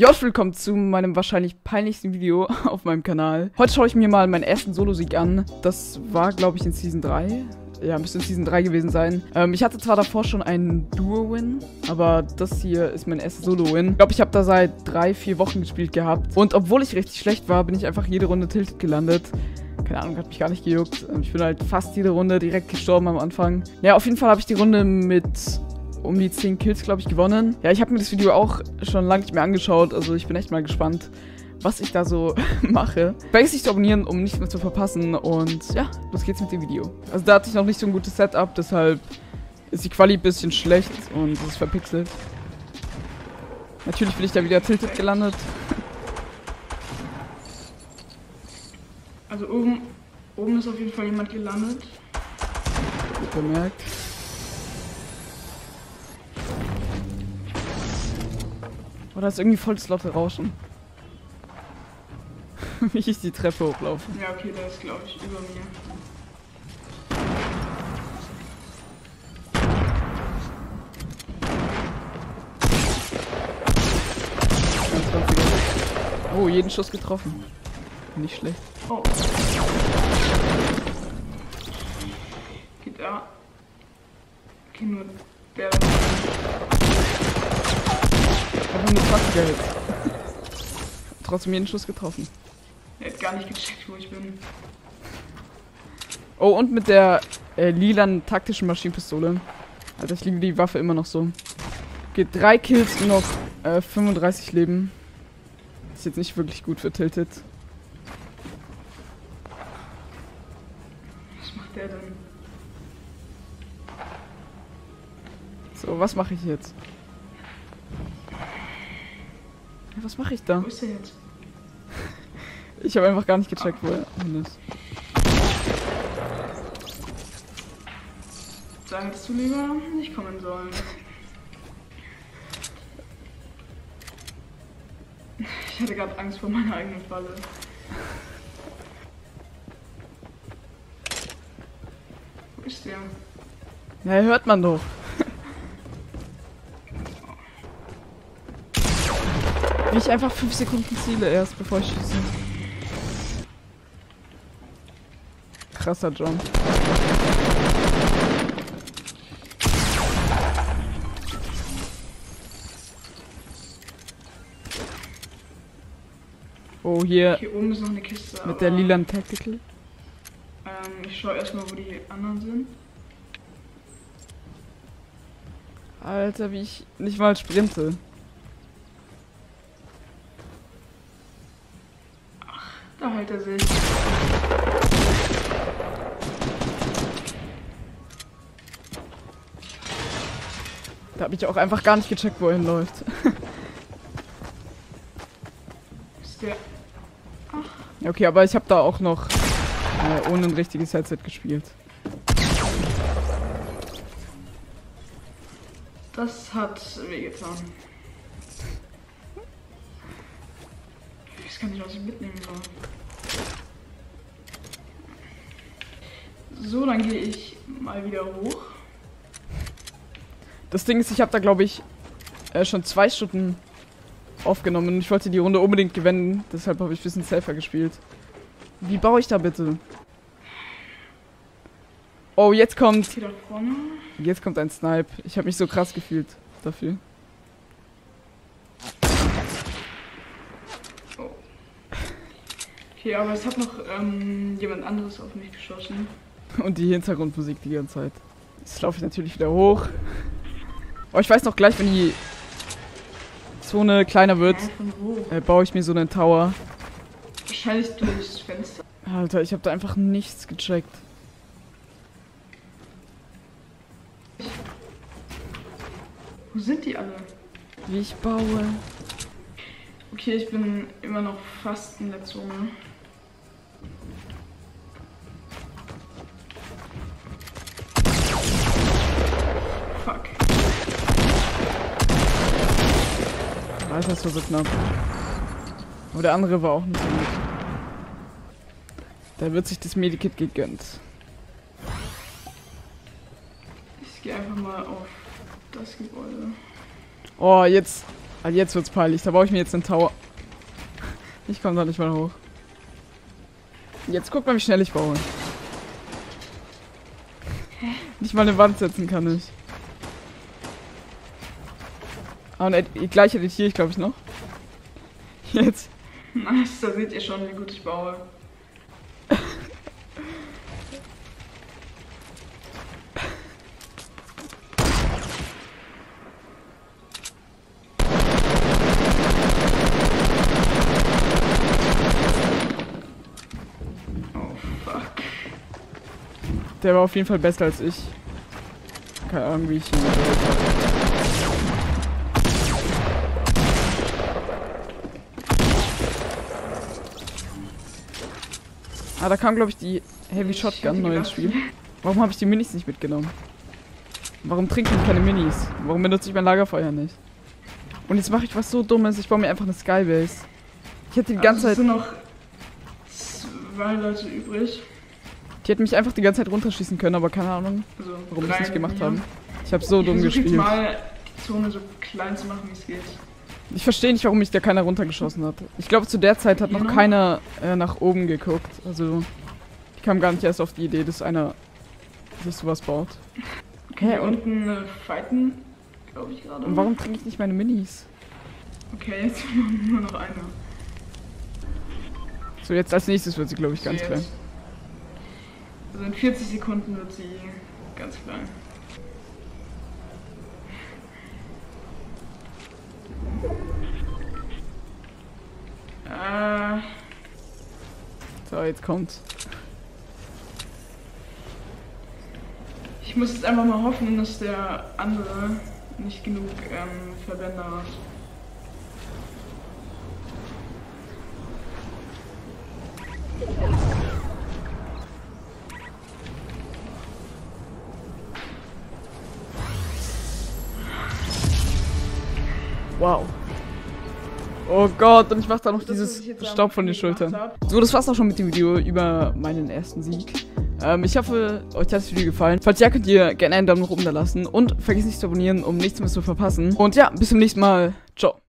Jo, willkommen zu meinem wahrscheinlich peinlichsten Video auf meinem Kanal. Heute schaue ich mir mal meinen ersten Solo-Sieg an. Das war, glaube ich, in Season 3. Ja, müsste in Season 3 gewesen sein. Ähm, ich hatte zwar davor schon einen Duo-Win, aber das hier ist mein erster Solo-Win. Ich glaube, ich habe da seit drei, vier Wochen gespielt gehabt. Und obwohl ich richtig schlecht war, bin ich einfach jede Runde tilted gelandet. Keine Ahnung, hat mich gar nicht gejuckt. Ähm, ich bin halt fast jede Runde direkt gestorben am Anfang. Ja, auf jeden Fall habe ich die Runde mit um die 10 Kills, glaube ich, gewonnen. Ja, ich habe mir das Video auch schon lange nicht mehr angeschaut, also ich bin echt mal gespannt, was ich da so mache. Vergesst nicht zu abonnieren, um nichts mehr zu verpassen und ja, los geht's mit dem Video. Also da hatte ich noch nicht so ein gutes Setup, deshalb ist die Quali ein bisschen schlecht und es ist verpixelt. Natürlich bin ich da wieder tilted gelandet. Also oben, oben ist auf jeden Fall jemand gelandet. Gut bemerkt. Oder ist irgendwie voll das laute Rauschen? Wie ich die Treppe hochlaufe. Ja, okay, der ist, glaube ich, über mir. Oh, jeden Schuss getroffen. Nicht schlecht. Oh. Geht da. Okay, nur der. Einfach eine 20er Hit. Trotzdem jeden Schuss getroffen. Er hat gar nicht gecheckt, wo ich bin. Oh, und mit der äh, lilanen taktischen Maschinenpistole. Alter, ich liebe die Waffe immer noch so. Geht drei Kills und noch äh, 35 Leben. Ist jetzt nicht wirklich gut für Tilted. Was macht der denn? So, was mache ich jetzt? Was mache ich da? Wo ist der jetzt? Ich habe einfach gar nicht gecheckt, wo er hin ist. Da hättest du lieber nicht kommen sollen. Ich hatte gerade Angst vor meiner eigenen Falle. Wo ist der? Ja, hört man doch. Ich einfach 5 Sekunden ziele erst, bevor ich schieße. Krasser Jump. Oh, hier Hier oben ist noch eine Kiste. mit der lilanen Tactical. Ähm, ich schaue erstmal, wo die anderen sind. Alter, wie ich nicht mal sprinte. Da hält er sich. Da habe ich auch einfach gar nicht gecheckt, wo er hinläuft. Ist der. Ja, okay, aber ich habe da auch noch äh, ohne ein richtiges Headset gespielt. Das hat wehgetan. Ich gar nicht, was ich mitnehmen soll. So, dann gehe ich mal wieder hoch. Das Ding ist, ich habe da glaube ich äh, schon zwei Stunden aufgenommen und ich wollte die Runde unbedingt gewinnen, deshalb habe ich ein bisschen safer gespielt. Wie baue ich da bitte? Oh, jetzt kommt, Ich jetzt kommt ein Snipe. Ich habe mich so krass gefühlt dafür. Okay, aber es hat noch ähm, jemand anderes auf mich geschossen. Und die Hintergrundmusik die ganze Zeit. Jetzt laufe ich natürlich wieder hoch. Oh, ich weiß noch gleich, wenn die Zone kleiner wird, Ja, äh, baue ich mir so einen Tower. Wahrscheinlich durchs Fenster. Alter, ich habe da einfach nichts gecheckt. Wo sind die alle? Wie ich baue. Okay, ich bin immer noch fast in der Zone. Alter, das war so knapp. Aber der andere war auch nicht so gut. Da wird sich das Medikit gegönnt. Ich gehe einfach mal auf das Gebäude. Oh, jetzt Ah, jetzt wird's peinlich. Da baue ich mir jetzt einen Tower. Ich komme da nicht mal hoch. Jetzt guck mal, wie schnell ich baue. Nicht mal eine Wand setzen kann ich. Und ed gleich editiere ich, glaube ich, noch. Jetzt. Nice, da seht ihr schon, wie gut ich baue. Der war auf jeden Fall besser als ich. Keine Ahnung, wie ich ihn Ah, da kam, glaube ich, die Heavy Shotgun neu ins Spiel. Warum habe ich die Minis nicht mitgenommen? Warum trinke ich keine Minis? Warum benutze ich mein Lagerfeuer nicht? Und jetzt mache ich was so Dummes. Ich baue mir einfach eine Skybase. Ich hätte die ganze also, Zeit... noch zwei Leute übrig. Die hätten mich einfach die ganze Zeit runterschießen können, aber keine Ahnung, also, warum sie es nicht gemacht haben. Ich habe so ich dumm gespielt. Jetzt mal die Zone so klein zu machen, wie es geht. Ich verstehe nicht, warum mich da keiner runtergeschossen hat. Ich glaube, zu der Zeit hat noch keiner äh, nach oben geguckt. Also, ich kam gar nicht erst auf die Idee, dass einer sich sowas baut. Okay, hier unten äh, fighten, glaube ich gerade. Und warum trinke ich nicht meine Minis? Okay, jetzt nur noch eine. So, jetzt als nächstes wird sie, glaube ich, ganz so klein. Also in 40 Sekunden wird sie ganz klein. Äh. So, jetzt kommt's. Ich muss jetzt einfach mal hoffen, dass der andere nicht genug ähm, Verbänder hat. Wow. Oh Gott, und ich mach da noch das, dieses Staub von den Schultern. So, das war's auch schon mit dem Video über meinen ersten Sieg. Ähm, ich hoffe, euch hat das Video gefallen. Falls ja, könnt ihr gerne einen Daumen nach oben da lassen. Und vergesst nicht zu abonnieren, um nichts mehr zu verpassen. Und ja, bis zum nächsten Mal. Ciao.